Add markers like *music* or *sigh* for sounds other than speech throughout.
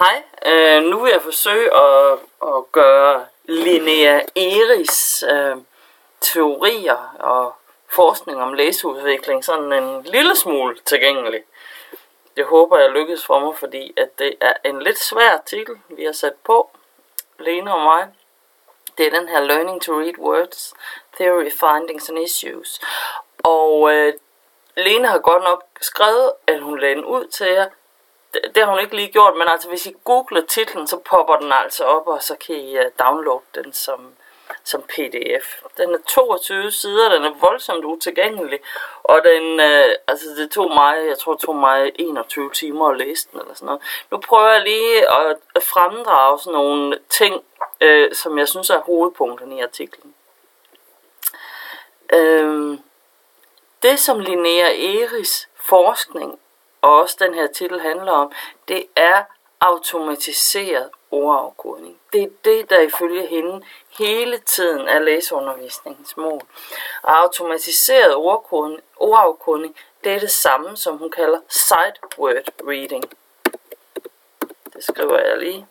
Hej, øh, nu vil jeg forsøge at, at gøre Linnea Eris øh, teorier og forskning om læseudvikling sådan en lille smule tilgængelig. Det håber jeg lykkes for mig, fordi at det er en lidt svær artikel, vi har sat på, Lene og mig. Det er den her Learning to Read Words, Theory, Findings and Issues. Og øh, Lene har godt nok skrevet, at hun lagde den ud til jer, det, det har hun ikke lige gjort, men altså hvis I googler titlen, så popper den altså op, og så kan I uh, downloade den som, som pdf. Den er 22 sider, den er voldsomt utilgængelig, og den, uh, altså det tog mig, jeg tror det tog mig 21 timer at læse den, eller sådan noget. Nu prøver jeg lige at, at fremdrage sådan nogle ting, uh, som jeg synes er hovedpunkterne i artiklen. Uh, det som Linnea Eris forskning og også den her titel handler om, det er automatiseret ordafkodning. Det er det, der ifølge hende hele tiden er læseundervisningens mål. Og automatiseret ordafkodning, det er det samme, som hun kalder sight word reading. Det skriver jeg lige.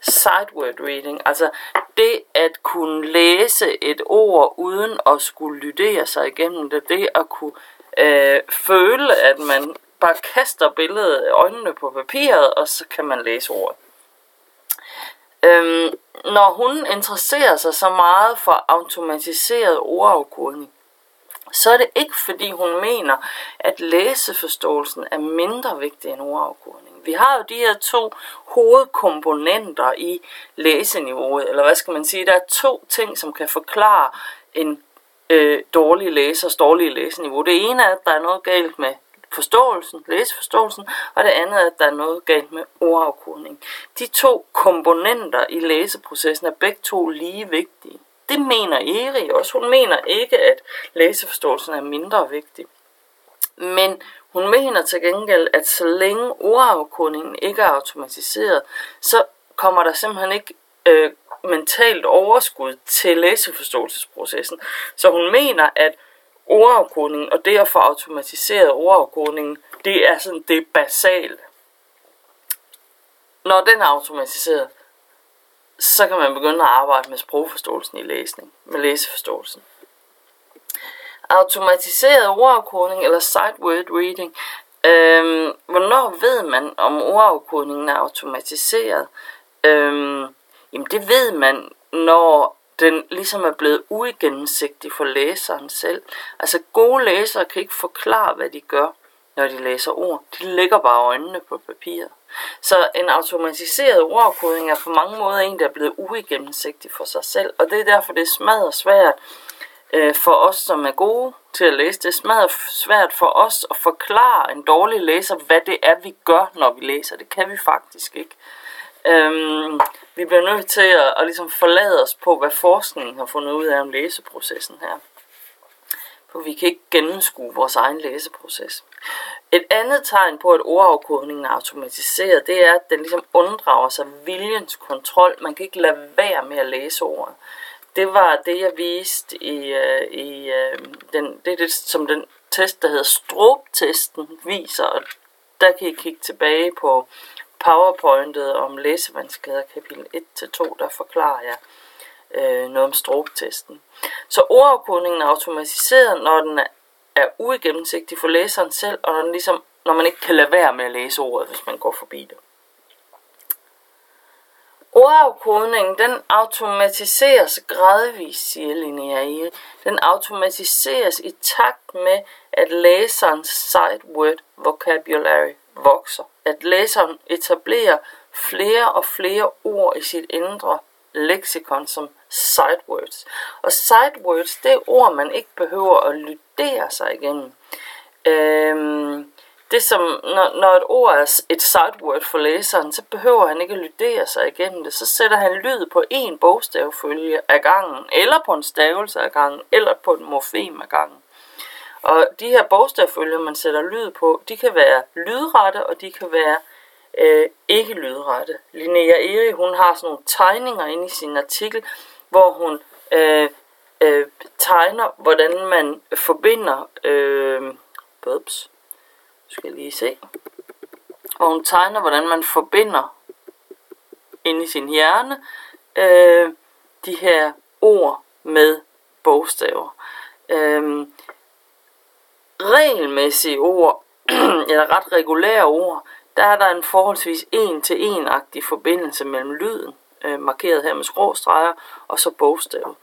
Sight word reading, altså det at kunne læse et ord uden at skulle lydere sig igennem det, det at kunne øh, føle, at man bare kaster billedet øjnene på papiret, og så kan man læse ordet. Øhm, når hun interesserer sig så meget for automatiseret ordafkodning, så er det ikke fordi hun mener, at læseforståelsen er mindre vigtig end ordafkodning. Vi har jo de her to hovedkomponenter i læseniveauet, eller hvad skal man sige, der er to ting, som kan forklare en øh, dårlig læsers dårlige læseniveau. Det ene er, at der er noget galt med forståelsen, læseforståelsen, og det andet er, at der er noget galt med ordafkodning. De to komponenter i læseprocessen er begge to lige vigtige. Det mener Eri også. Hun mener ikke, at læseforståelsen er mindre vigtig. Men hun mener til gengæld, at så længe ordafkodningen ikke er automatiseret, så kommer der simpelthen ikke øh, mentalt overskud til læseforståelsesprocessen. Så hun mener, at ordafkodningen og det at få automatiseret ordafkodningen, det er sådan det basale. Når den er automatiseret, så kan man begynde at arbejde med sprogforståelsen i læsning, med læseforståelsen. Automatiseret ordafkodning eller sight word reading. Øhm, hvornår ved man, om ordafkodningen er automatiseret? Øhm, jamen det ved man, når den ligesom er blevet uigennemsigtig for læseren selv. Altså gode læsere kan ikke forklare, hvad de gør, når de læser ord. De lægger bare øjnene på papiret. Så en automatiseret ordkodning er på mange måder en, der er blevet uigennemsigtig for sig selv, og det er derfor, det er svært øh, for os, som er gode til at læse. Det er smadret svært for os at forklare en dårlig læser, hvad det er, vi gør, når vi læser. Det kan vi faktisk ikke. Øhm, vi bliver nødt til at, at ligesom forlade os på, hvad forskningen har fundet ud af om læseprocessen her. For vi kan ikke gennemskue vores egen læseproces. Et andet tegn på, at ordafkodningen er automatiseret, det er, at den ligesom unddrager sig viljens kontrol. Man kan ikke lade være med at læse ordet det var det, jeg viste i, øh, i øh, den, det, det, som den test, der hedder Stroop-testen, viser. Og der kan I kigge tilbage på PowerPointet om læsevanskeligheder kapitel 1-2, der forklarer jeg øh, noget om Stroop-testen. Så ordafkodningen er automatiseret, når den er, er uigennemsigtig for læseren selv, og når, den ligesom, når man ikke kan lade være med at læse ordet, hvis man går forbi det. Ordafkodningen, den automatiseres gradvist, siger Linnea Ire. Den automatiseres i takt med, at læserens sight word vocabulary vokser. At læseren etablerer flere og flere ord i sit indre leksikon som sight words. Og sight words, det er ord, man ikke behøver at lydere sig igennem. Øhm, det som, når, når et ord er et sideword for læseren, så behøver han ikke at lydere sig igennem det. Så sætter han lyd på en bogstavfølge af gangen, eller på en stavelse af gangen, eller på en morfem af gangen. Og de her bogstavfølger, man sætter lyd på, de kan være lydrette, og de kan være øh, ikke lydrette. Linnea Eri, hun har sådan nogle tegninger inde i sin artikel, hvor hun øh, øh, tegner, hvordan man forbinder øh, ups, skal lige se. Og hun tegner, hvordan man forbinder inde i sin hjerne øh, de her ord med bogstaver. Øh, regelmæssige ord, *clears throat* eller ret regulære ord, der er der en forholdsvis en-til-en-agtig forbindelse mellem lyden, øh, markeret her med skråstreger, og så bogstaver.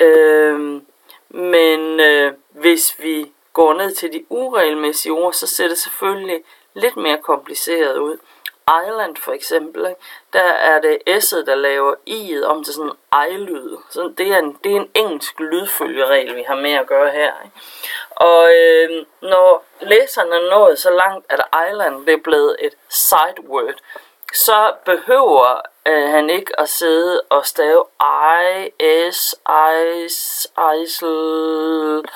Øh, men øh, hvis vi går ned til de uregelmæssige ord, så ser det selvfølgelig lidt mere kompliceret ud. Island for eksempel, ikke? der er det S'et, der laver i'et om til sådan en I-lyd. Så det er en, det er en engelsk lydfølgeregel, vi har med at gøre her. Ikke? Og øh, når læseren er nået så langt, at island det er blevet et side word, så behøver øh, han ikke at sidde og stave I, S, Is, Isl.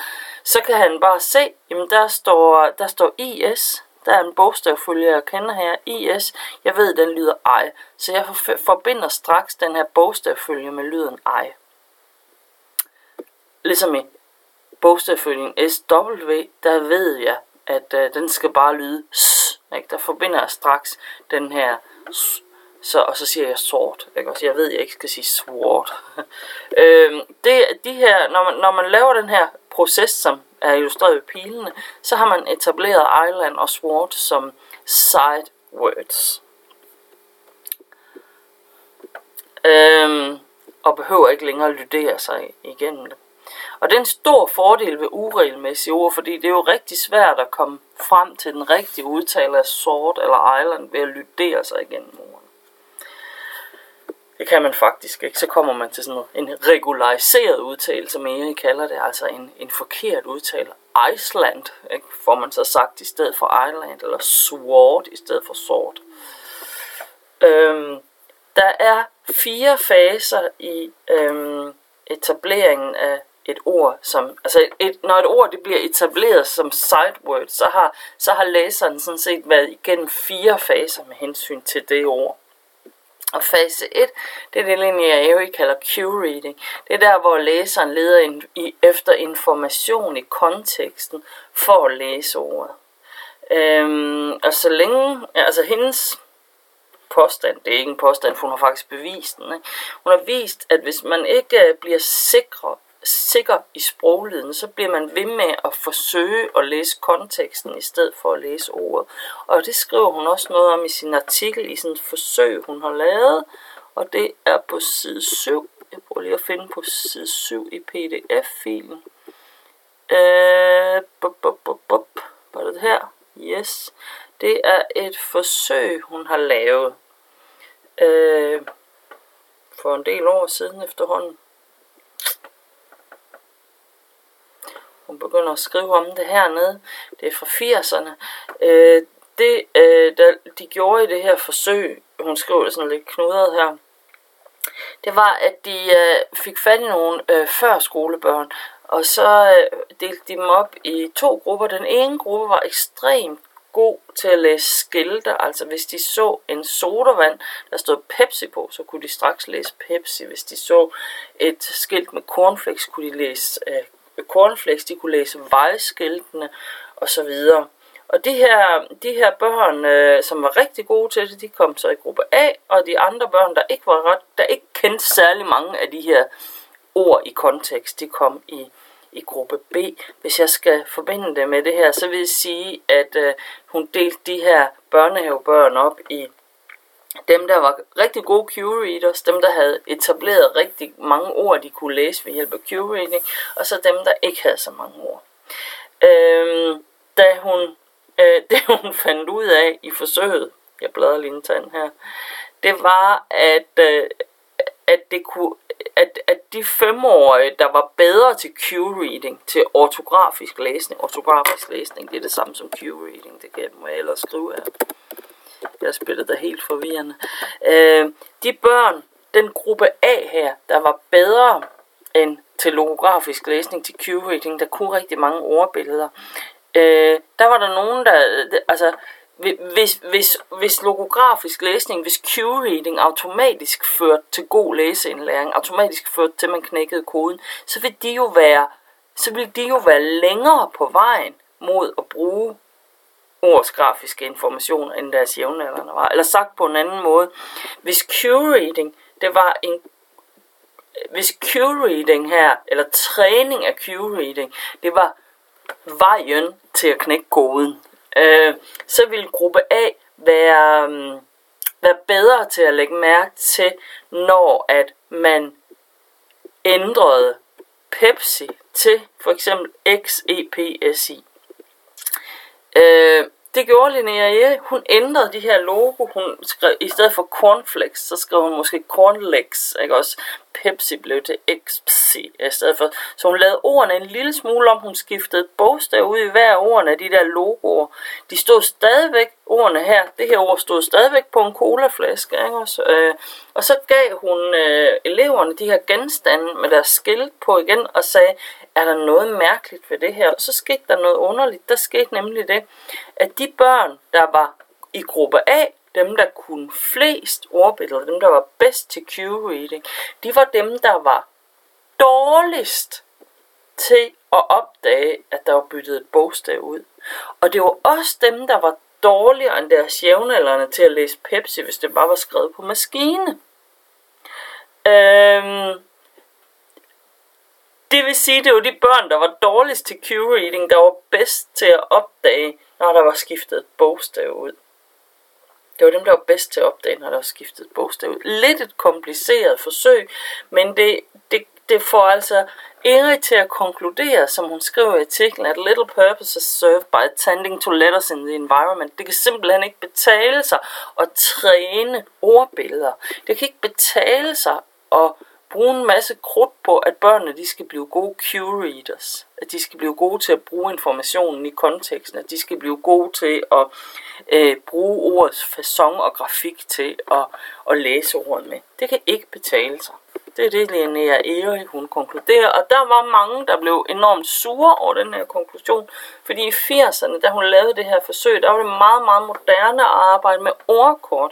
Så kan han bare se, jamen der står, der står IS, der er en bogstavfølge, jeg kender her, IS. Jeg ved, den lyder ej, Så jeg forbinder straks den her bogstavfølge med lyden ej. Ligesom i bogstavfølgen SW, der ved jeg, at øh, den skal bare lyde S. Ikke? Der forbinder jeg straks den her S. Så, og så siger jeg sort. Ikke? Og så jeg ved, at jeg ikke skal sige sword. *laughs* øhm, det, de her, når, man, når man laver den her proces, som er illustreret ved pilene, så har man etableret island og sword som side words. Øhm, og behøver ikke længere lydere sig igennem det. Og det er en stor fordel ved uregelmæssige ord, fordi det er jo rigtig svært at komme frem til den rigtige udtale af sort eller island ved at lydere sig igennem ord. Det kan man faktisk ikke. Så kommer man til sådan en regulariseret udtale, som Erik kalder det, altså en, en forkert udtale. Iceland, ikke? får man så sagt i stedet for Island, eller Sword i stedet for Sword. Øhm, der er fire faser i øhm, etableringen af et ord, som, altså et, når et ord det bliver etableret som sideword, så har, så har læseren sådan set været igennem fire faser med hensyn til det ord. Og fase 1, det er det, jeg Airy kalder Q-reading. Det er der, hvor læseren leder ind i, efter information i konteksten for at læse ordet. Øhm, og så længe, altså hendes påstand, det er ikke en påstand, for hun har faktisk bevist den. Ikke? Hun har vist, at hvis man ikke bliver sikre sikker i sproglyden, så bliver man ved med at forsøge at læse konteksten i stedet for at læse ordet. Og det skriver hun også noget om i sin artikel, i sådan et forsøg, hun har lavet, og det er på side 7. Jeg prøver lige at finde på side 7 i pdf-filen. Øh, bup, bup, bup, bup. Var det her? Yes. Det er et forsøg, hun har lavet. Øh, for en del år siden efterhånden. Hun begynder at skrive om det hernede. Det er fra 80'erne. Øh, det, øh, der de gjorde i det her forsøg, hun skriver det sådan lidt knudret her, det var, at de øh, fik fat i nogle øh, førskolebørn, og så øh, delte de dem op i to grupper. Den ene gruppe var ekstremt god til at læse skilte, altså hvis de så en sodavand, der stod Pepsi på, så kunne de straks læse Pepsi. Hvis de så et skilt med cornflakes, kunne de læse øh, cornflakes, de kunne læse vejskiltene og så videre. Og de her, de her børn, øh, som var rigtig gode til det, de kom så i gruppe A, og de andre børn, der ikke var ret, der ikke kendte særlig mange af de her ord i kontekst, de kom i, i gruppe B. Hvis jeg skal forbinde det med det her, så vil jeg sige, at øh, hun delte de her børnehavebørn op i dem, der var rigtig gode Q-readers, dem, der havde etableret rigtig mange ord, de kunne læse ved hjælp af Q-reading, og så dem, der ikke havde så mange ord. Øhm, da hun, øh, *laughs* det hun fandt ud af i forsøget, jeg bladrer lige en tand her, det var, at, øh, at, det kunne, at, at de femårige, der var bedre til Q-reading, til ortografisk læsning, ortografisk læsning, det er det samme som Q-reading, det kan jeg ellers skrive her jeg spillede der helt forvirrende. Øh, de børn, den gruppe A her, der var bedre end til logografisk læsning, til Q-reading, der kunne rigtig mange ordbilleder. Øh, der var der nogen, der, altså, hvis, hvis, hvis logografisk læsning, hvis Q-reading automatisk førte til god læseindlæring, automatisk førte til, at man knækkede koden, så vil de jo være, så vil de jo være længere på vejen mod at bruge ordsgrafiske information, end deres jævnaldrende var. Eller sagt på en anden måde, hvis Q-reading, det var en hvis Q-reading her, eller træning af Q-reading, det var vejen til at knække koden, øh, så ville gruppe A være, mm, være bedre til at lægge mærke til, når at man ændrede Pepsi til for eksempel XEPSI. Øh, det gjorde Linnea Erik. Hun ændrede de her logo. Hun skrev, i stedet for cornflakes, så skrev hun måske cornlex, ikke også? Pepsi blev til XPSI i stedet for. Så hun lavede ordene en lille smule om. Hun skiftede bogstav ud i hver ordene af de der logoer. De stod stadigvæk, ordene her, det her ord stod stadigvæk på en colaflaske, ikke også? Øh, og så gav hun øh, eleverne de her genstande med deres skilt på igen og sagde, er der noget mærkeligt ved det her? Og så skete der noget underligt. Der skete nemlig det, at de børn, der var i gruppe A, dem der kunne flest ordbilleder, dem der var bedst til Q-reading, de var dem, der var dårligst til at opdage, at der var byttet et bogstav ud. Og det var også dem, der var dårligere end deres jævnaldrende til at læse Pepsi, hvis det bare var skrevet på maskine. Øhm, det vil sige, det var de børn, der var dårligst til Q-reading, der var bedst til at opdage, når der var skiftet bogstav ud. Det var dem, der var bedst til at opdage, når der var skiftet bogstav ud. Lidt et kompliceret forsøg, men det, det, det får altså Eri til at konkludere, som hun skriver i artiklen, at little purpose is served by attending to letters in the environment. Det kan simpelthen ikke betale sig at træne ordbilleder. Det kan ikke betale sig at bruge en masse krudt på, at børnene de skal blive gode Q-readers. At de skal blive gode til at bruge informationen i konteksten. At de skal blive gode til at øh, bruge ordets façon og grafik til at, at læse ordet med. Det kan ikke betale sig. Det er det, Linnea Erik, hun konkluderer. Og der var mange, der blev enormt sure over den her konklusion. Fordi i 80'erne, da hun lavede det her forsøg, der var det meget, meget moderne at arbejde med ordkort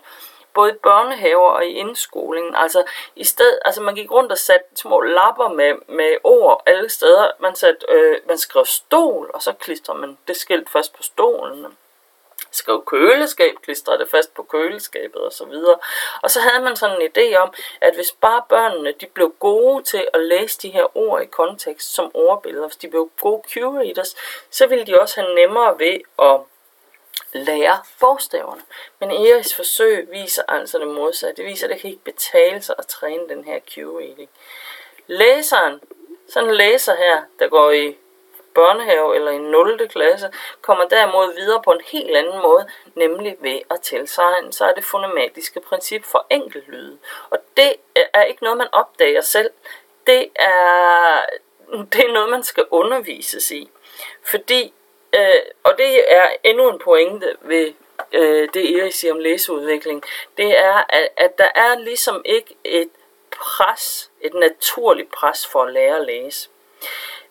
både i børnehaver og i indskolingen. Altså, i sted, altså man gik rundt og satte små lapper med, med ord alle steder. Man, satte, øh, man skrev stol, og så klistrede man det skilt fast på stolen. Skrev køleskab, klistrede det fast på køleskabet og så videre. Og så havde man sådan en idé om, at hvis bare børnene de blev gode til at læse de her ord i kontekst som ordbilleder, hvis de blev gode Q-readers, så ville de også have nemmere ved at lære bogstaverne. Men Eriks forsøg viser altså det modsatte. Det viser, at det kan ikke betale sig at træne den her Q-reading. Læseren, sådan en læser her, der går i børnehave eller i 0. klasse, kommer derimod videre på en helt anden måde, nemlig ved at tilsegne sig det fonematiske princip for enkeltlyde. Og det er ikke noget, man opdager selv. Det er, det er noget, man skal undervises i. Fordi Øh, og det er endnu en pointe ved øh, det, Erik siger om læseudvikling. Det er, at, at der er ligesom ikke et pres, et naturligt pres for at lære at læse.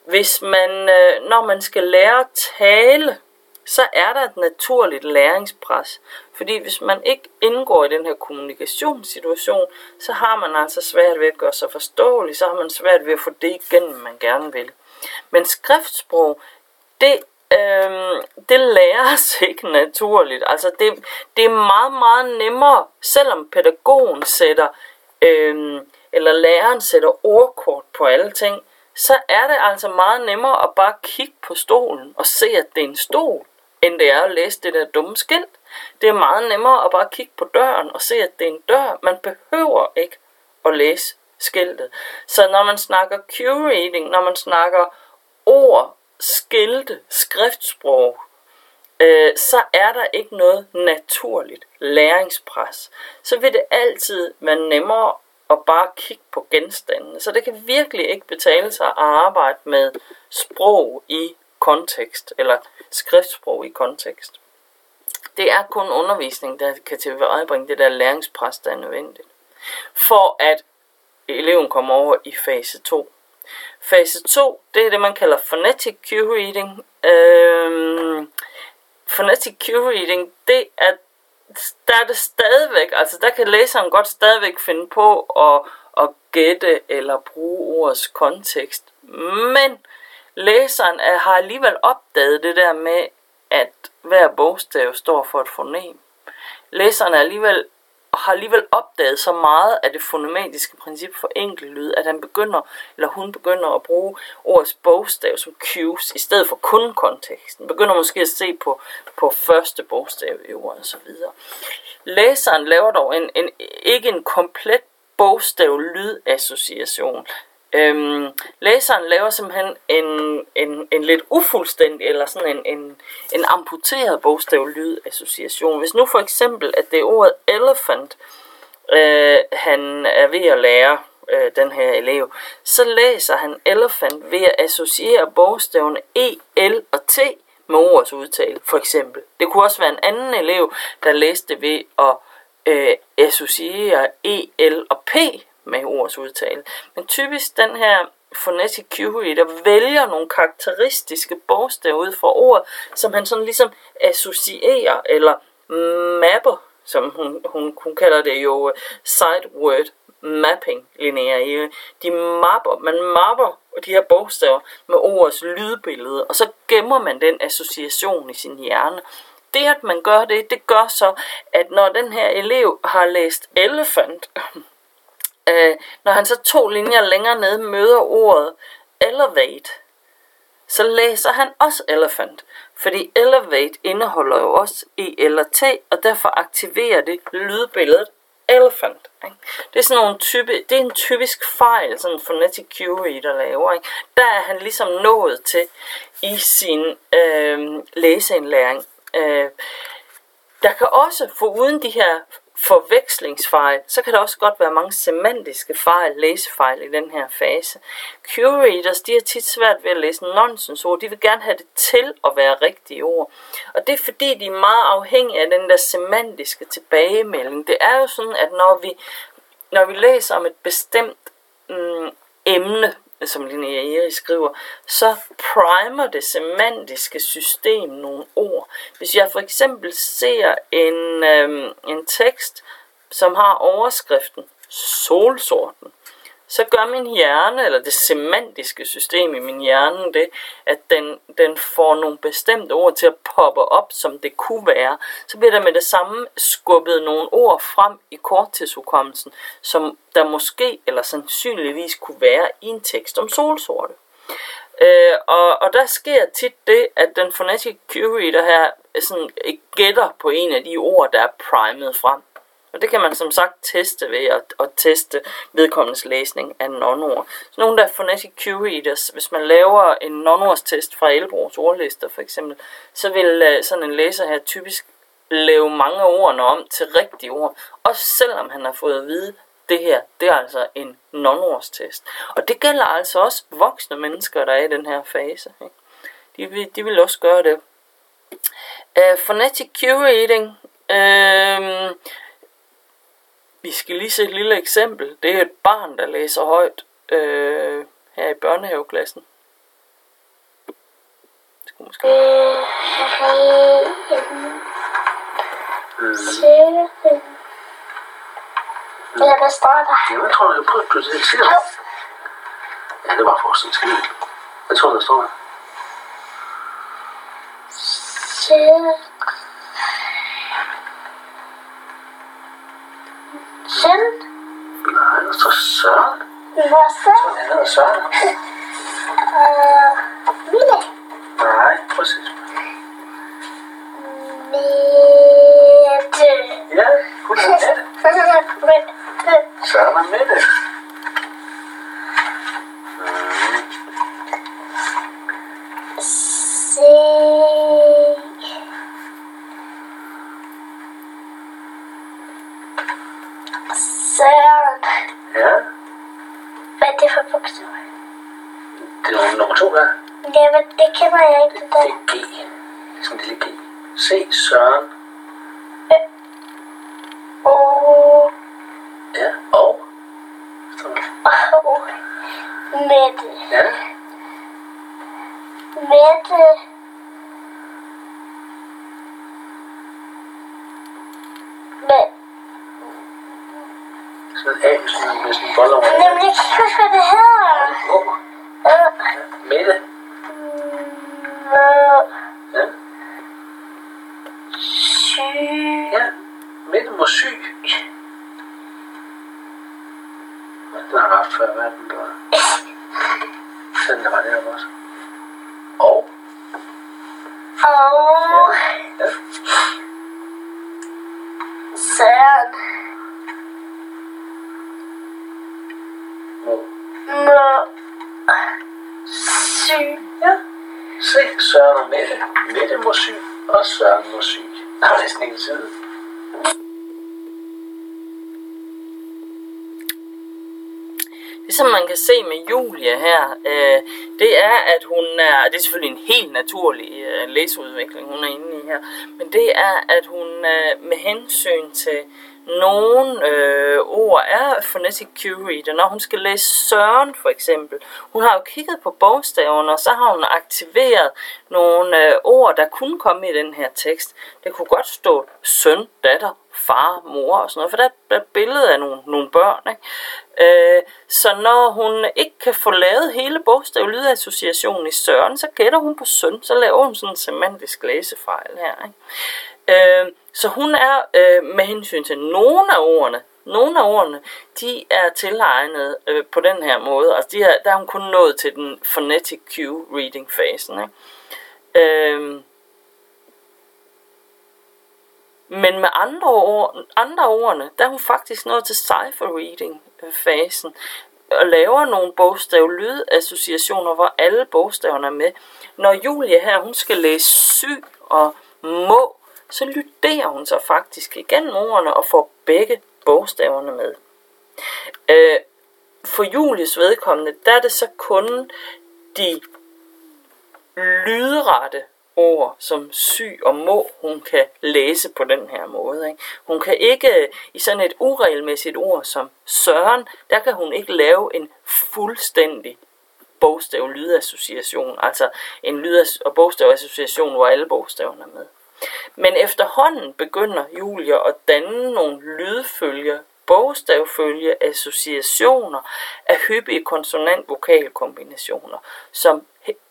Hvis man, øh, når man skal lære at tale, så er der et naturligt læringspres. Fordi hvis man ikke indgår i den her kommunikationssituation, så har man altså svært ved at gøre sig forståelig, så har man svært ved at få det igennem, man gerne vil. Men skriftsprog, det øhm, det læres ikke naturligt. Altså det, det er meget, meget nemmere, selvom pædagogen sætter, øhm, eller læreren sætter ordkort på alle ting, så er det altså meget nemmere at bare kigge på stolen og se, at det er en stol, end det er at læse det der dumme skilt. Det er meget nemmere at bare kigge på døren og se, at det er en dør. Man behøver ikke at læse skiltet. Så når man snakker Q-reading, når man snakker ord skilte, skriftsprog, øh, så er der ikke noget naturligt læringspres. Så vil det altid være nemmere at bare kigge på genstandene. Så det kan virkelig ikke betale sig at arbejde med sprog i kontekst, eller skriftsprog i kontekst. Det er kun undervisning, der kan tilvejebringe det der læringspres, der er nødvendigt. For at eleven kommer over i fase 2. Fase 2, det er det, man kalder phonetic cue reading. Øhm, phonetic cue reading, det er, der er det stadigvæk, altså der kan læseren godt stadigvæk finde på at, at gætte eller bruge ordets kontekst. Men læseren er, har alligevel opdaget det der med, at hver bogstav står for et fonem. Læseren er alligevel og har alligevel opdaget så meget af det fonematiske princip for enkeltlyd, at han begynder, eller hun begynder at bruge ordets bogstav som cues, i stedet for kun konteksten. Begynder måske at se på, på første bogstav i ordet osv. Læseren laver dog en, en, ikke en komplet bogstav-lyd-association. Øhm, læseren laver simpelthen en, en, en lidt ufuldstændig, eller sådan en, en, en amputeret bogstav-lyd-association. Hvis nu for eksempel, at det er ordet elephant, øh, han er ved at lære øh, den her elev, så læser han elephant ved at associere bogstaverne E, L og T med ordets udtale, for eksempel. Det kunne også være en anden elev, der læste ved at øh, associere E, L og P med ords udtale. Men typisk den her phonetic cue der vælger nogle karakteristiske bogstaver ud fra ord, som han sådan ligesom associerer eller mapper, som hun, hun, hun kalder det jo øh, side word mapping, Linnea. Øh, de mapper, man mapper de her bogstaver med ordets lydbillede, og så gemmer man den association i sin hjerne. Det, at man gør det, det gør så, at når den her elev har læst elephant, øh, når han så to linjer længere nede møder ordet elevate, så læser han også elephant. Fordi elevate indeholder jo også E eller T, og derfor aktiverer det lydbilledet elephant. Ikke? Det er sådan nogle type, det er en typisk fejl, sådan en phonetic cue reader laver. Ikke? Der er han ligesom nået til i sin øh, læseindlæring. Øh, der kan også, for uden de her forvekslingsfejl, så kan der også godt være mange semantiske fejl, læsefejl i den her fase. Curators, de har tit svært ved at læse nonsensord. De vil gerne have det til at være rigtige ord. Og det er fordi, de er meget afhængige af den der semantiske tilbagemelding. Det er jo sådan, at når vi, når vi læser om et bestemt mm, emne, som Linnea Eri skriver, så primer det semantiske system nogle ord. Hvis jeg for eksempel ser en, øhm, en tekst, som har overskriften solsorten, så gør min hjerne, eller det semantiske system i min hjerne, det, at den, den får nogle bestemte ord til at poppe op, som det kunne være. Så bliver der med det samme skubbet nogle ord frem i korttidshukommelsen, som der måske eller sandsynligvis kunne være i en tekst om solsorte. Øh, og, og der sker tit det, at den fonetiske curator her sådan, gætter på en af de ord, der er primet frem. Og det kan man som sagt teste ved at, at teste vedkommendes læsning af nonord. Så nogle der phonetic cue readers, hvis man laver en nonordstest fra Elbros ordlister for eksempel, så vil øh, sådan en læser her typisk lave mange af ordene om til rigtige ord. Også selvom han har fået at vide, det her, det er altså en nonordstest. Og det gælder altså også voksne mennesker, der er i den her fase. Ikke? De, vil, de vil også gøre det. Øh, uh, phonetic cue reading. Uh, øhm, vi skal lige se et lille eksempel. Det er et barn, der læser højt øh, her i børnehaveklassen. Det skulle måske... Eller hvad står der? Ja, jeg tror, jeg prøver at du se det. Ja, det var for sådan skal Hvad tror du, der står der? Cirkel. Søn? Nej, der står Søren. Hvad så? Han hedder Søren. Øh, Mille. Nej, præcis. Mette. Ja, hun er Mette. *laughs* Mette. Søren og Mette. Hvad er det for bogstaver? det er nummer to der. Ja, men det kender jeg ikke. Det Det der. er G. Som det lille G. Se Søren. Og, Ja, og. Står der. og Mette. Ja, Mette. Men, sådan en A med sådan, med sådan en bold over. Se med Julie her, øh, det er, at hun er, det er selvfølgelig en helt naturlig øh, læseudvikling, hun er inde i her, men det er, at hun øh, med hensyn til nogle øh, ord er phonetic Q-reader. Når hun skal læse Søren for eksempel, hun har jo kigget på bogstaverne, og så har hun aktiveret nogle øh, ord, der kunne komme i den her tekst. Det kunne godt stå søn, datter, far, mor og sådan noget, for der er et billede af nogle, nogle børn. Ikke? Øh, så når hun ikke kan få lavet hele bogstavlydassociationen i Søren, så gætter hun på søn, så laver hun sådan en semantisk læsefejl her. Ikke? Øh, så hun er øh, med hensyn til nogle af ordene, nogle af ordene, de er tilegnet øh, på den her måde. Altså de er, der er hun kun nået til den phonetic cue reading fasen. Ikke? Øh, men med andre, ord, andre ordene, der er hun faktisk nået til cipher reading øh, fasen og laver nogle bogstav lydassociationer, hvor alle bogstaverne er med. Når Julie her, hun skal læse sy og må, så lytter hun sig faktisk igennem ordene og får begge bogstaverne med. Øh, for Julies vedkommende, der er det så kun de lydrette ord som sy og må, hun kan læse på den her måde. Ikke? Hun kan ikke i sådan et uregelmæssigt ord som søren, der kan hun ikke lave en fuldstændig bogstav lydassociation, altså en lyd- og bogstavassociation, hvor alle bogstaverne er med. Men efterhånden begynder Julia at danne nogle lydfølger, bogstavfølge associationer af hyppige konsonant-vokalkombinationer, som,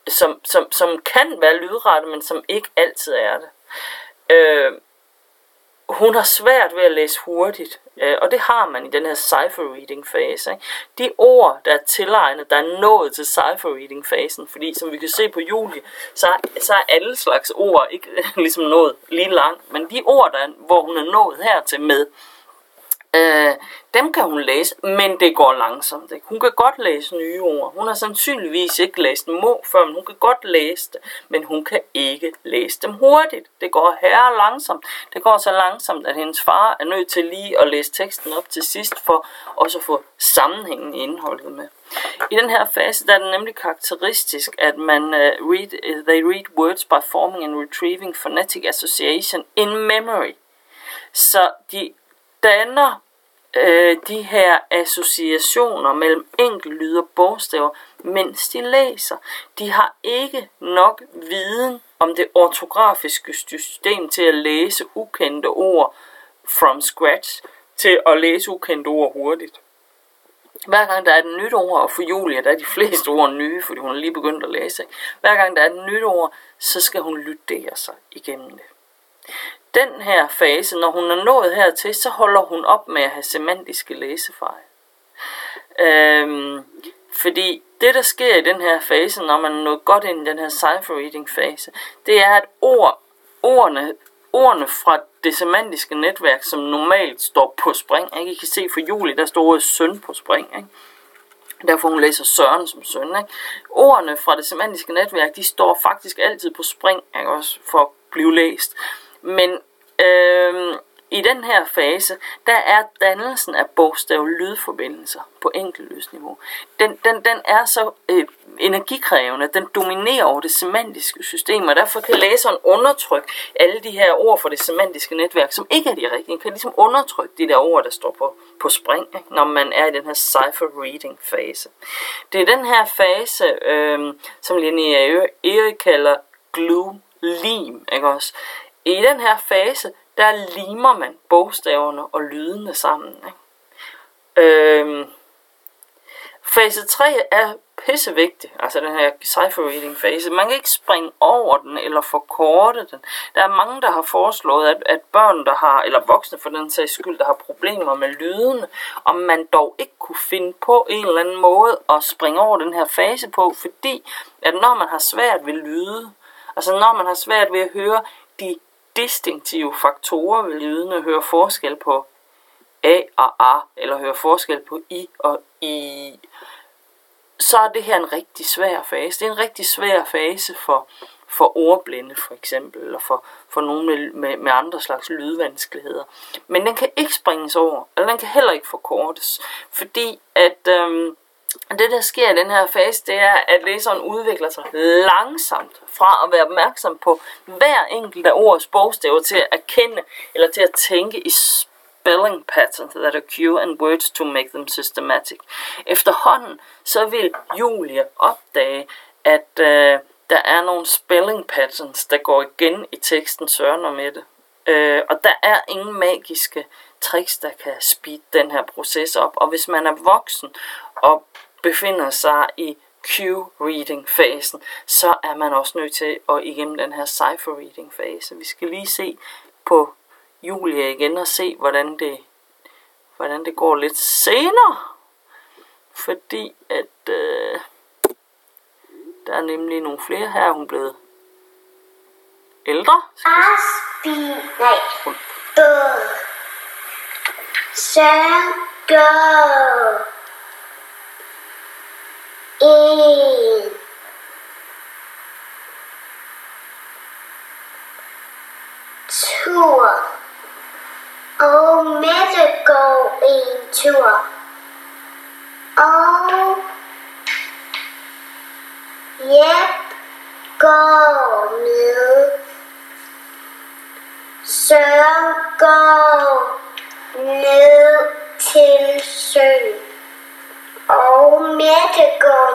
som, som, som kan være lydrette, men som ikke altid er det. Øh, hun har svært ved at læse hurtigt, øh, og det har man i den her cipher reading fase. Ikke? De ord, der er tilegnet, der er nået til cipher reading fasen, fordi som vi kan se på Julie, så, så er alle slags ord ikke *laughs* ligesom nået lige langt, men de ord, der, hvor hun er nået hertil med, Øh, dem kan hun læse, men det går langsomt. Ikke? Hun kan godt læse nye ord. Hun har sandsynligvis ikke læst må før, men hun kan godt læse det, men hun kan ikke læse dem hurtigt. Det går her langsomt. Det går så langsomt, at hendes far er nødt til lige at læse teksten op til sidst, for også at få sammenhængen i indholdet med. I den her fase der er det nemlig karakteristisk, at man uh, read, uh, they read words by forming and retrieving phonetic association in memory. Så de danner øh, de her associationer mellem enkeltlyde og bogstaver, mens de læser. De har ikke nok viden om det ortografiske system til at læse ukendte ord from scratch, til at læse ukendte ord hurtigt. Hver gang der er et nyt ord, og for Julia der er de fleste ord nye, fordi hun er lige begyndt at læse. Hver gang der er et nyt ord, så skal hun lytte sig igennem det den her fase, når hun er nået hertil, så holder hun op med at have semantiske læsefejl. Øhm, fordi det, der sker i den her fase, når man er nået godt ind i den her cipher reading fase, det er, at ord, ordene, ordene fra det semantiske netværk, som normalt står på spring, ikke? I kan se for Julie, der står ordet søn på spring, ikke? Derfor hun læser Søren som søn. Ikke? Ordene fra det semantiske netværk, de står faktisk altid på spring, ikke? også for at blive læst. Men øh, i den her fase, der er dannelsen af bogstav-lydforbindelser på enkeltlydsniveau. Den, den, den er så øh, energikrævende, den dominerer over det semantiske system, og derfor kan læseren undertrykke alle de her ord for det semantiske netværk, som ikke er de rigtige. kan ligesom undertrykke de der ord, der står på, på spring, ikke? når man er i den her cipher reading fase. Det er den her fase, øh, som Linnea Erik kalder glue lim, ikke også? I den her fase, der limer man bogstaverne og lydene sammen. Ikke? Øhm, fase 3 er pissevigtig, altså den her cipher reading fase. Man kan ikke springe over den eller forkorte den. Der er mange, der har foreslået, at, at børn, der har, eller voksne for den sags skyld, der har problemer med lydene, om man dog ikke kunne finde på en eller anden måde at springe over den her fase på, fordi at når man har svært ved lyde, altså når man har svært ved at høre de distinktive faktorer ved lydene, høre forskel på A og A, eller høre forskel på I og I, så er det her en rigtig svær fase. Det er en rigtig svær fase for, for ordblinde for eksempel, eller for, for nogen med, med, med andre slags lydvanskeligheder. Men den kan ikke springes over, eller den kan heller ikke forkortes, fordi at øhm, det der sker i den her fase, det er, at læseren udvikler sig langsomt fra at være opmærksom på hver enkelt af ordets bogstaver til at erkende eller til at tænke i spelling patterns that occur in words to make them systematic. Efterhånden så vil Julie opdage, at øh, der er nogle spelling patterns, der går igen i teksten Søren og Mette. Øh, og der er ingen magiske tricks, der kan speed den her proces op. Og hvis man er voksen og befinder sig i Q-reading-fasen, så er man også nødt til at igennem den her cipher-reading-fase. Vi skal lige se på Julia igen og se, hvordan det, hvordan det går lidt senere. Fordi at øh, der er nemlig nogle flere her, hun er blevet ældre. Asbi, nej, bød. Søren, gå. En. Tur. Og Mette går en tur. Og Jep går med. Søren går ned til søen. Og Mette går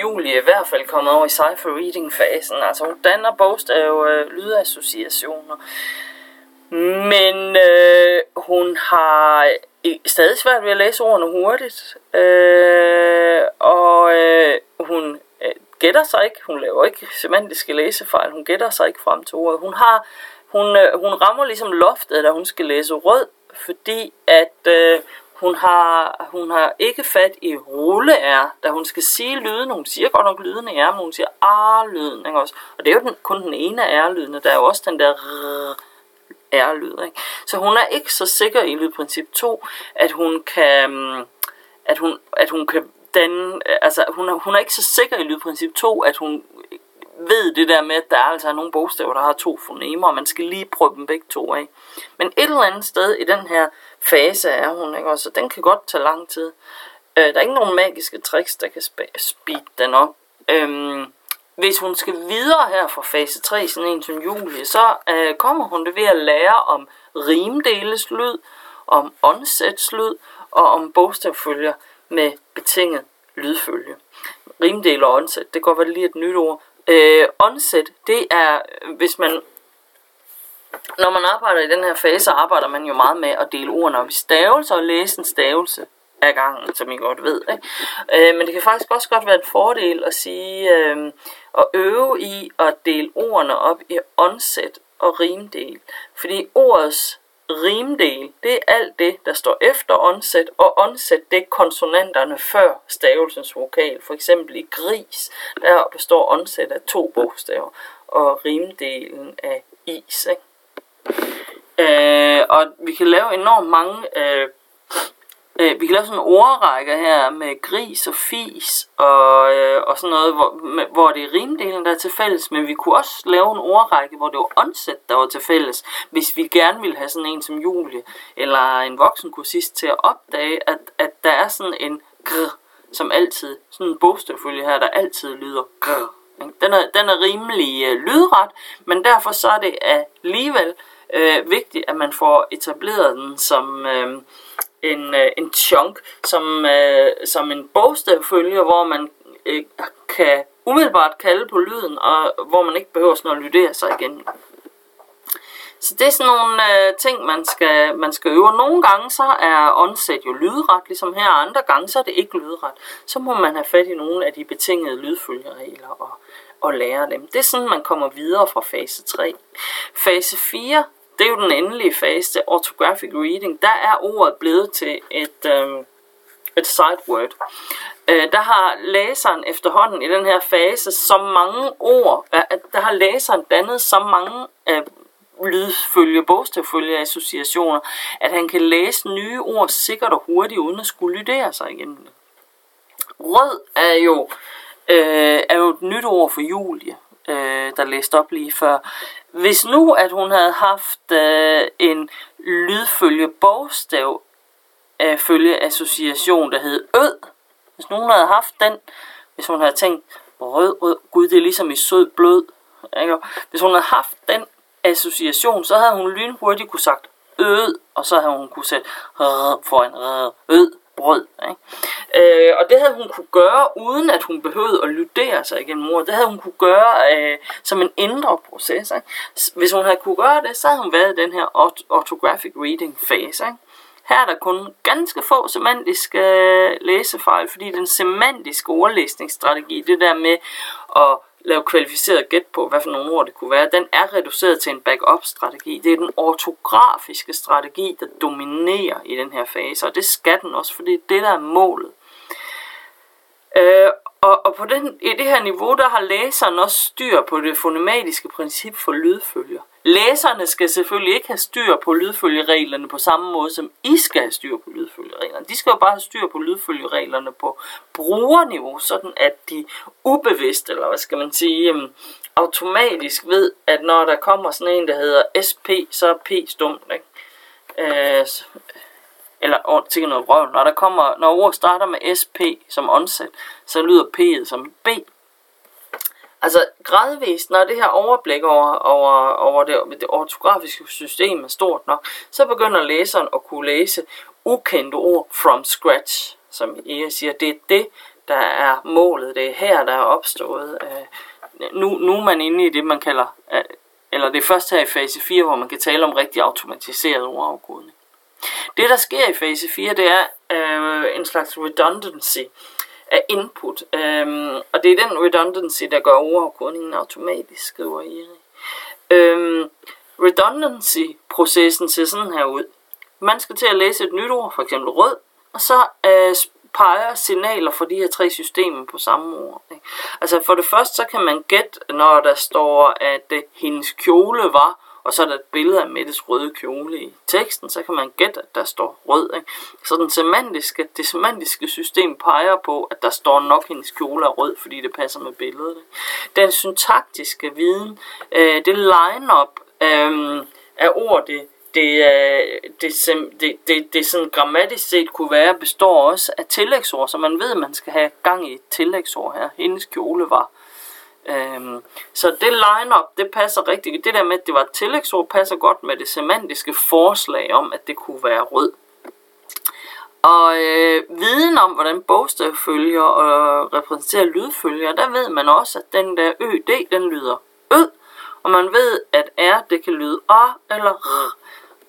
Julie i hvert fald kommet over i cipher reading fasen. Altså hun danner bogstav øh, lydassociationer. Men øh, hun har øh, stadig svært ved at læse ordene hurtigt. Øh, og øh, hun øh, gætter sig ikke. Hun laver ikke semantiske læsefejl. Hun gætter sig ikke frem til ordet. Hun har hun, øh, hun rammer ligesom loftet, da hun skal læse rød, fordi at øh, hun har, hun har ikke fat i rulle R, da hun skal sige lyden. Hun siger godt nok lyden er, men hun siger ah, R-lyden. Ikke også? Og det er jo den, kun den ene af R-lydene. Der er jo også den der R-lyd. Ikke? Så hun er ikke så sikker i lydprincip 2, at hun kan, mm, at hun, at hun kan danne, altså hun er, hun er ikke så sikker i lydprincip 2, at hun ved det der med, at der er altså nogle bogstaver, der har to fonemer, og man skal lige prøve dem begge to af. Men et eller andet sted i den her fase er hun, ikke også? Så den kan godt tage lang tid. Øh, der er ikke nogen magiske tricks, der kan sp- speed den op. Øhm, hvis hun skal videre her fra fase 3, sådan en som Julie, så øh, kommer hun det ved at lære om rimdeles lyd, om åndssæts lyd og om bogstavfølger med betinget lydfølge. Rimdel og onset, det kan godt være lige et nyt ord. Øh, onset, det er, hvis man når man arbejder i den her fase, arbejder man jo meget med at dele ordene op i stavelser og læse en stavelse af gangen, som I godt ved. Ikke? Øh, men det kan faktisk også godt være en fordel at sige, øh, at øve i at dele ordene op i onset og rimdel. Fordi ordets rimdel, det er alt det, der står efter onset, og onset, det er konsonanterne før stavelsens vokal. For eksempel i gris, der består onset af to bogstaver, og rimdelen af is. Ikke? Øh, og vi kan lave enormt mange øh, Øh, vi kan lave sådan en ordrække her med gris og fis og, øh, og sådan noget, hvor, med, hvor det er rimdelen, der er til fælles, men vi kunne også lave en ordrække, hvor det var åndsæt, der var til fælles, hvis vi gerne ville have sådan en som Julie, eller en voksen kursist til at opdage, at, at der er sådan en gr, som altid, sådan en bogstavfølge her, der altid lyder gr. Den er, den er rimelig øh, lydret, men derfor så er det alligevel øh, vigtigt, at man får etableret den som... Øh, en, øh, en chunk, som, øh, som en bogstavfølge, hvor man øh, kan umiddelbart kalde på lyden, og hvor man ikke behøver sådan at lydere sig igen. Så det er sådan nogle øh, ting, man skal, man skal øve. Nogle gange så er onset jo lydret, ligesom her, og andre gange så er det ikke lydret. Så må man have fat i nogle af de betingede lydfølgeregler og, og lære dem. Det er sådan, man kommer videre fra fase 3. Fase 4, det er jo den endelige fase orthographic reading. Der er ordet blevet til et, øh, et sight word. Øh, der har læseren efterhånden i den her fase så mange ord, øh, at der har læseren dannet så mange øh, lydfølge, bogstavfølge associationer, at han kan læse nye ord sikkert og hurtigt, uden at skulle lydere sig igennem det. Rød er jo, øh, er jo et nyt ord for Julie, øh, der læste op lige før. Hvis nu, at hun havde haft øh, en lydfølge bogstav af øh, følge association, der hed ød, hvis hun havde haft den, hvis hun havde tænkt, rød, rød, gud, det er ligesom i sød blød, ikke? hvis hun havde haft den association, så havde hun lynhurtigt kunne sagt ød, og så havde hun kunne sætte rød foran ød, brød. Ikke? Øh, og det havde hun kunne gøre, uden at hun behøvede at lydere sig igennem mor. Det havde hun kunne gøre øh, som en indre proces. Ikke? Hvis hun havde kunne gøre det, så havde hun været i den her orthographic reading fase. Ikke? Her er der kun ganske få semantiske øh, læsefejl, fordi den semantiske ordlæsningsstrategi, det der med at lave kvalificeret gæt på, hvad for nogle ord det kunne være, den er reduceret til en backup-strategi. Det er den ortografiske strategi, der dominerer i den her fase, og det skal den også, fordi det er det, der er målet. Øh, og, og på den, i det her niveau, der har læseren også styr på det fonematiske princip for lydfølger. Læserne skal selvfølgelig ikke have styr på lydfølgereglerne på samme måde, som I skal have styr på lydfølgereglerne. De skal jo bare have styr på lydfølgereglerne på brugerniveau, sådan at de ubevidst, eller hvad skal man sige, øhm, automatisk ved, at når der kommer sådan en, der hedder SP, så er P stumt. Ikke? Øh, eller tænker noget røv. Når, der kommer, når ord starter med SP som onset, så lyder P'et som B. Altså gradvist, når det her overblik over, over, over det, det ortografiske system er stort nok, så begynder læseren at kunne læse ukendte ord from scratch, som jeg siger. Det er det, der er målet. Det er her, der er opstået. Øh, nu, nu er man inde i det, man kalder, øh, eller det er først her i fase 4, hvor man kan tale om rigtig automatiseret ordafkodning. Det, der sker i fase 4, det er øh, en slags redundancy af input. Øhm, og det er den redundancy, der gør overkodningen automatisk, skriver Erik. Øhm, redundancy-processen ser sådan her ud. Man skal til at læse et nyt ord, for eksempel rød, og så øh, peger signaler fra de her tre systemer på samme ord. Ikke? Altså for det første, så kan man gætte, når der står, at øh, hendes kjole var og så er der et billede af Mettes røde kjole i teksten, så kan man gætte, at der står rød. Ikke? Så den semantiske, det semantiske system peger på, at der står nok hendes kjole er rød, fordi det passer med billedet. Ikke? Den syntaktiske viden, øh, det line-up øh, af ord, det, det, øh, det, det, det, det sådan grammatisk set kunne være, består også af tillægsord, så man ved, at man skal have gang i et tillægsord her. Hendes kjole var Øhm, så det line-up, det passer rigtig Det der med, at det var et tillægsord, passer godt med det semantiske forslag om, at det kunne være rød. Og øh, viden om, hvordan bogstavfølger og øh, repræsenterer lydfølger, der ved man også, at den der ød, den lyder ød. Og man ved, at r, det kan lyde a eller r.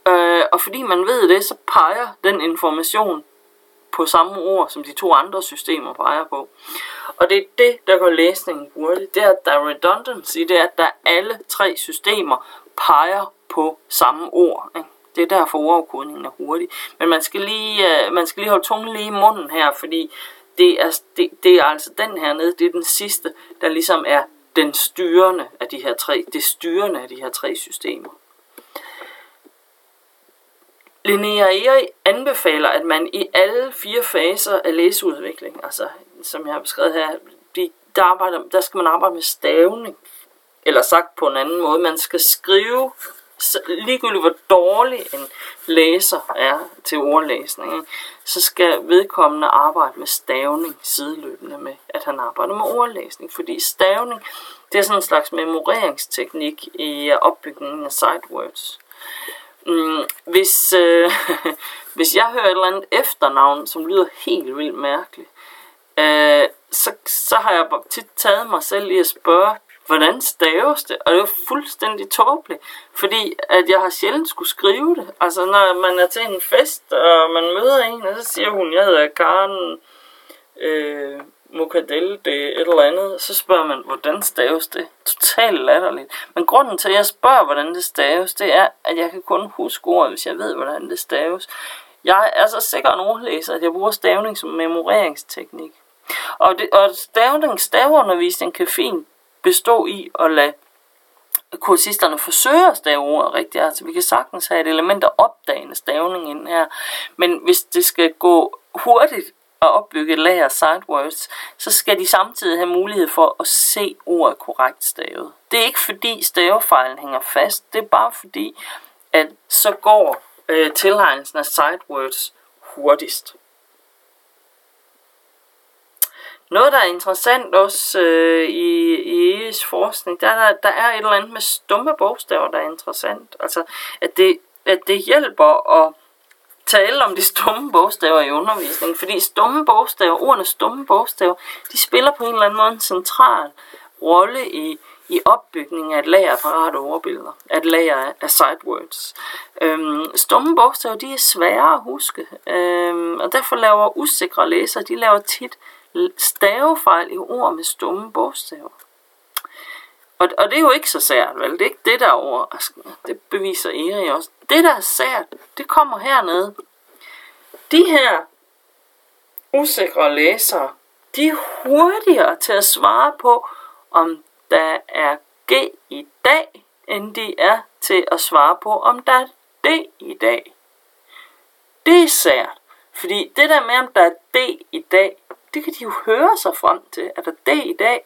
Øh, og fordi man ved det, så peger den information på samme ord, som de to andre systemer peger på. Og det er det, der gør læsningen hurtigt. Det er, at der er redundancy, det er, at der alle tre systemer peger på samme ord. Ikke? Det er derfor ordafkodningen er hurtig. Men man skal lige, øh, man skal lige holde tungen lige i munden her, fordi det er, det, det er altså den her nede, det er den sidste, der ligesom er den styrende af de her tre, det styrende af de her tre systemer. Linnea Eri anbefaler, at man i alle fire faser af læseudvikling, altså som jeg har beskrevet her, de, der, arbejder, der skal man arbejde med stavning. Eller sagt på en anden måde, man skal skrive ligegyldigt hvor dårlig en læser er til ordlæsning, så skal vedkommende arbejde med stavning sideløbende med, at han arbejder med ordlæsning. Fordi stavning, det er sådan en slags memoreringsteknik i øh, opbygningen af sideways. Mm, hvis, øh, *laughs* hvis jeg hører et eller andet efternavn, som lyder helt vildt mærkeligt, øh, så, så har jeg tit taget mig selv i at spørge, hvordan staves det? Og det var fuldstændig tåbeligt, fordi at jeg har sjældent skulle skrive det. Altså når man er til en fest, og man møder en, og så siger hun, jeg hedder Karen øh, Mukadelle, det et eller andet, så spørger man, hvordan staves det? Totalt latterligt. Men grunden til, at jeg spørger, hvordan det staves, det er, at jeg kan kun huske ordet, hvis jeg ved, hvordan det staves. Jeg er så sikker en ordlæser, at jeg bruger stavning som memoreringsteknik. Og, det, og stavning, staveundervisning kan fint bestå i at lade kursisterne forsøge at stave ordet rigtigt. Altså, vi kan sagtens have et element af opdagende stavning ind her. Men hvis det skal gå hurtigt at opbygge et lager sidewords, så skal de samtidig have mulighed for at se ordet korrekt stavet. Det er ikke fordi stavefejlen hænger fast, det er bare fordi, at så går øh, tilegnelsen af sidewords hurtigst. Noget, der er interessant også øh, i, i EU's forskning, der, der, der er et eller andet med stumme bogstaver, der er interessant. Altså, at det, at det hjælper at tale om de stumme bogstaver i undervisningen, fordi stumme bogstaver, ordene stumme bogstaver, de spiller på en eller anden måde en central rolle i, i opbygningen af et lager af parate ordbilleder, af et lager af sidewords. Øhm, stumme bogstaver, de er svære at huske, øhm, og derfor laver usikre læsere, de laver tit stavefejl i ord med stumme bogstaver. Og, og det er jo ikke så sært, vel? Det er ikke det, der er overraskende. Det beviser Erik også. Det, der er sært, det kommer hernede. De her usikre læsere, de er hurtigere til at svare på, om der er G i dag, end de er til at svare på, om der er D i dag. Det er sært, fordi det der med, om der er D i dag, det kan de jo høre sig frem til. Er der D i dag?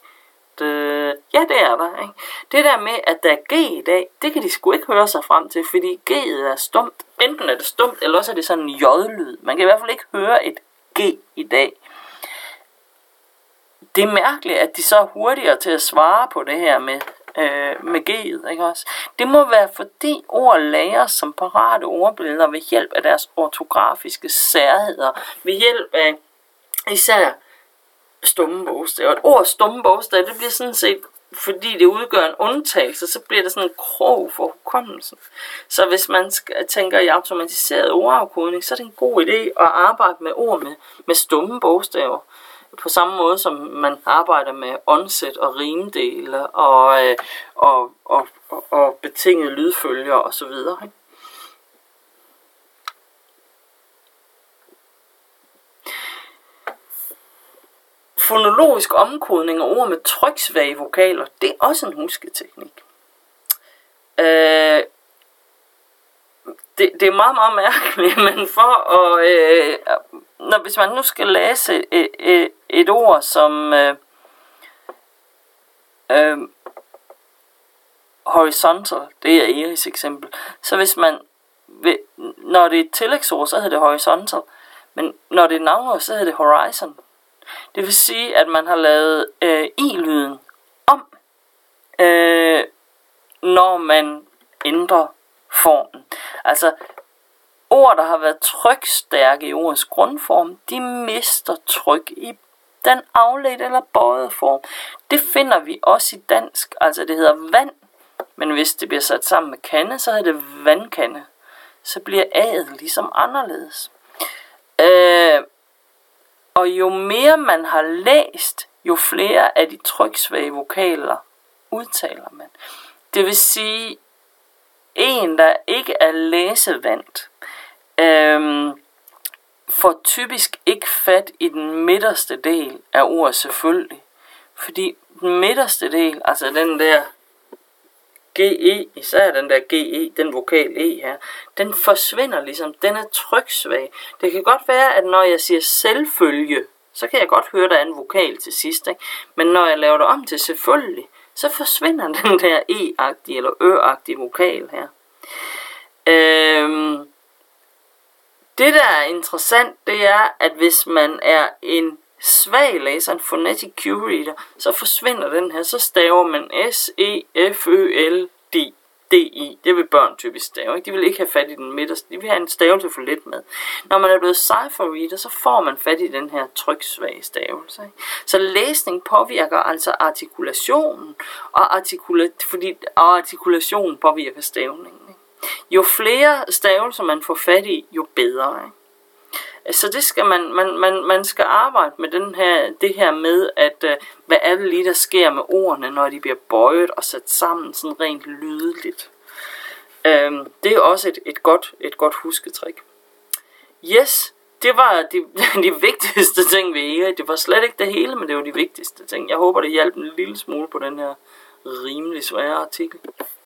Det, ja, det er der. Ikke? Det der med, at der er G i dag, det kan de sgu ikke høre sig frem til, fordi G'et er stumt. Enten er det stumt, eller også er det sådan en J-lyd. Man kan i hvert fald ikke høre et G i dag. Det er mærkeligt, at de så er hurtigere til at svare på det her med, øh, med G'et, ikke også? Det må være fordi ord læres som parate ordbilleder ved hjælp af deres ortografiske særheder, ved hjælp af især stumme bogstaver. Et ord stumme bogstaver, det bliver sådan set, fordi det udgør en undtagelse, så bliver det sådan en krog for hukommelsen. Så hvis man tænker i automatiseret ordafkodning, så er det en god idé at arbejde med ord med, med stumme bogstaver. På samme måde som man arbejder med onset og rimdele og, øh, og, og, og, og betingede lydfølger osv. Ikke? Fonologisk omkodning af ord med tryksvage vokaler, det er også en husketeknik. Øh, det, det er meget, meget mærkeligt, *laughs* men for at, øh, når, hvis man nu skal læse et, et, et ord som øh, øh, horizontal, det er Eris eksempel, så hvis man, når det er et tillægsord, så hedder det horizontal, men når det er navnord, så hedder det horizon. Det vil sige, at man har lavet øh, i-lyden om, øh, når man ændrer formen. Altså, ord, der har været trykstærke i ordets grundform, de mister tryk i den afledte eller bøjet form. Det finder vi også i dansk. Altså, det hedder vand, men hvis det bliver sat sammen med kande, så hedder det vandkande. Så bliver A'et ligesom anderledes. Øh, og jo mere man har læst, jo flere af de tryksvage vokaler udtaler man. Det vil sige, en, der ikke er læsevandt, øhm, får typisk ikke fat i den midterste del af ordet selvfølgelig. Fordi den midterste del, altså den der GE, især den der GE, den vokal E her, den forsvinder ligesom, den er tryksvag. Det kan godt være, at når jeg siger selvfølge, så kan jeg godt høre, der er en vokal til sidst, ikke? men når jeg laver det om til selvfølgelig, så forsvinder *laughs* den der E-agtige eller Ø-agtige vokal her. Øhm, det der er interessant, det er, at hvis man er en svag læser, en phonetic cue reader, så forsvinder den her, så staver man S-E-F-Ø-L-D. D-I. Det vil børn typisk stave. Ikke? De vil ikke have fat i den midterste. De vil have en stavelse for lidt med. Når man er blevet cipher reader, så får man fat i den her tryksvage stavelse. Ikke? Så læsning påvirker altså artikulationen, og, artikula fordi, og artikulationen påvirker stavningen. Ikke? Jo flere stavelser man får fat i, jo bedre. Ikke? Så det skal man, man, man, man skal arbejde med den her, det her med, at øh, hvad er det lige, der sker med ordene, når de bliver bøjet og sat sammen sådan rent lydeligt. Um, øhm, det er også et, et, godt, et godt husketrik. Yes, det var de, *laughs* de vigtigste ting ved Erik. Det var slet ikke det hele, men det var de vigtigste ting. Jeg håber, det hjalp en lille smule på den her rimelig svære artikel.